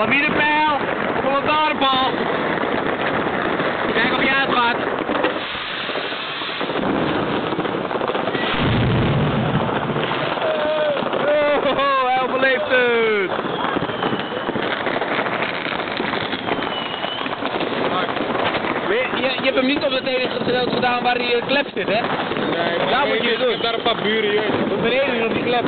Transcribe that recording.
Lamine pijl. op een bal. Kijk of je uitgaat. Oh, hij overleeft het. Je, hebt hem niet op het enige gedeelte gedaan waar die eh, klep zit, hè? Nee, Daar moet je het doen. Ik heb daar een paar buren, joh. Beneden is op die klep.